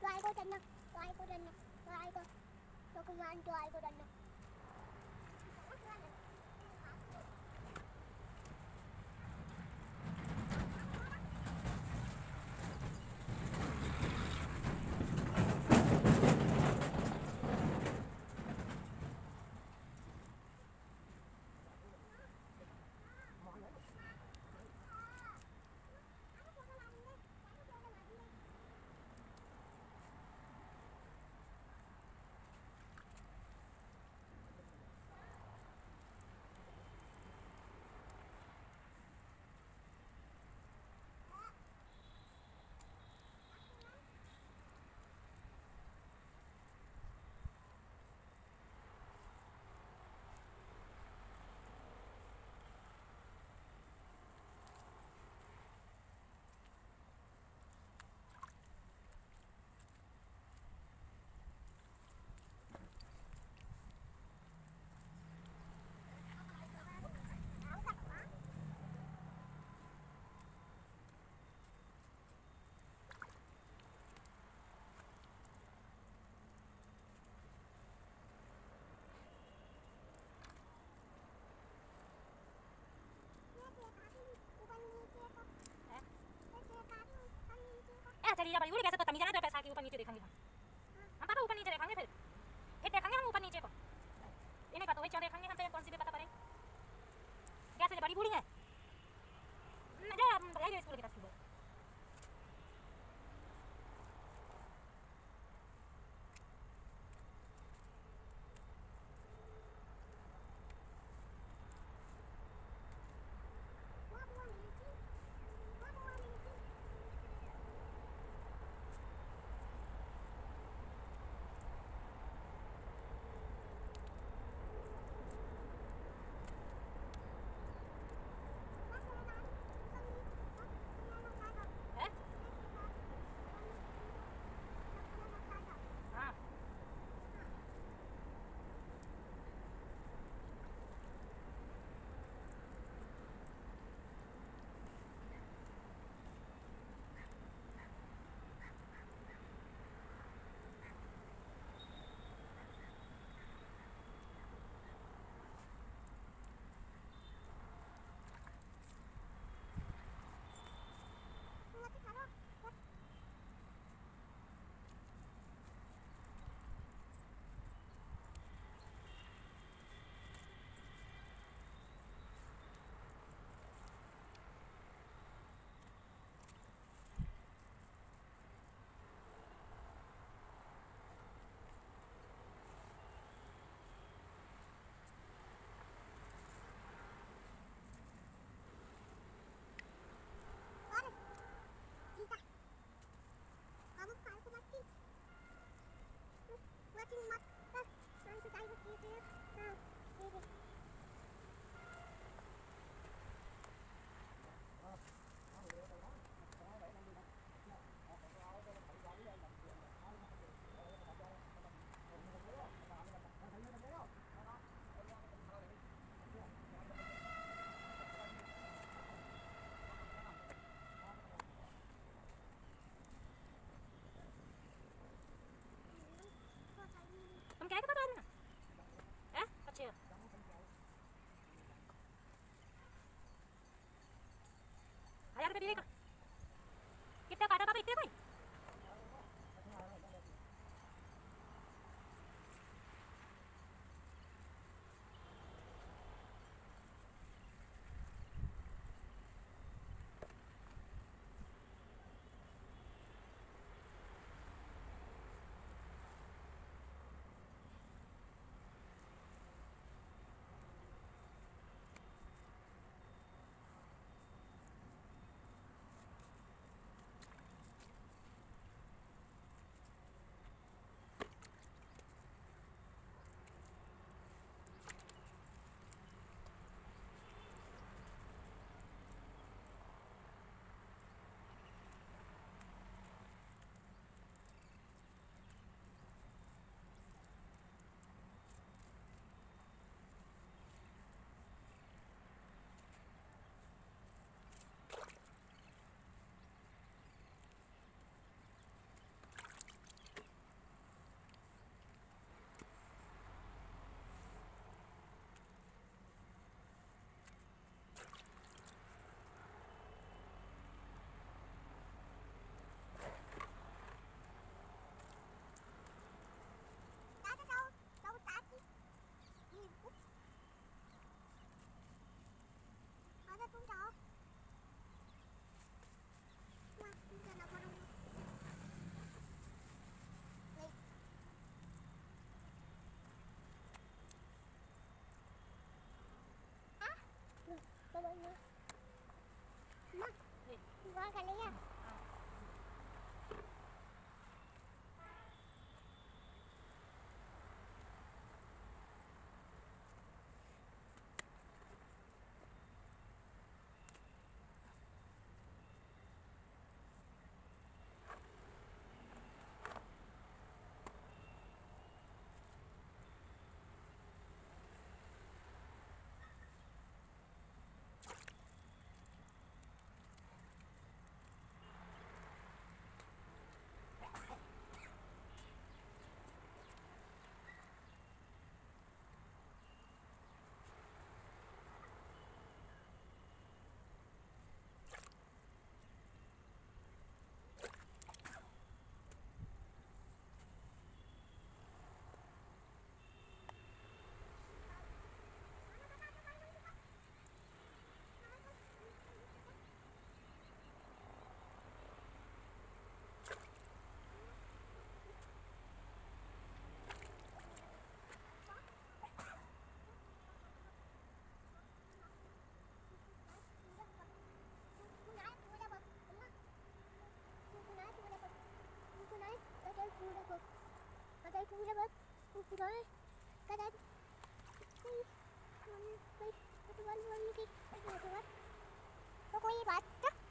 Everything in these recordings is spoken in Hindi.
Rồi cô chân nè, rồi cô chân nè, rồi cô, rồi cô ăn, rồi cô chân nè. बड़ी कैसे तो पैसा ऊपर नीचे देखेंगे हम हम पापा ऊपर नीचे देखेंगे फिर फिर देखेंगे हम ऊपर नीचे को इन्हें का तो वही चल देखेंगे हम कौन सी भी पता बड़ी बूढ़ी है तुम क्या बता रहे हो हैं अच्छे हो हज़ार रुपये मिलेगा कितना कौन कर रही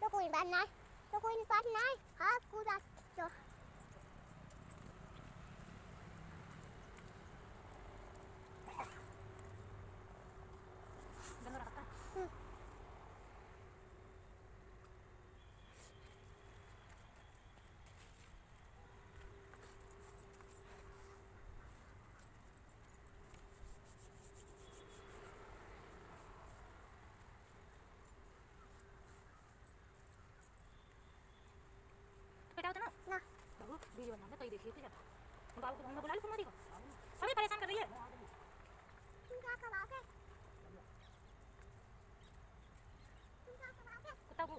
Look in bad night. Look in bad night. How good at you. Video बना तो ये देखिए फिर बाबू को हमने बुला लो तुम्हारी को अभी परेशान कर रही है। कुत्ता को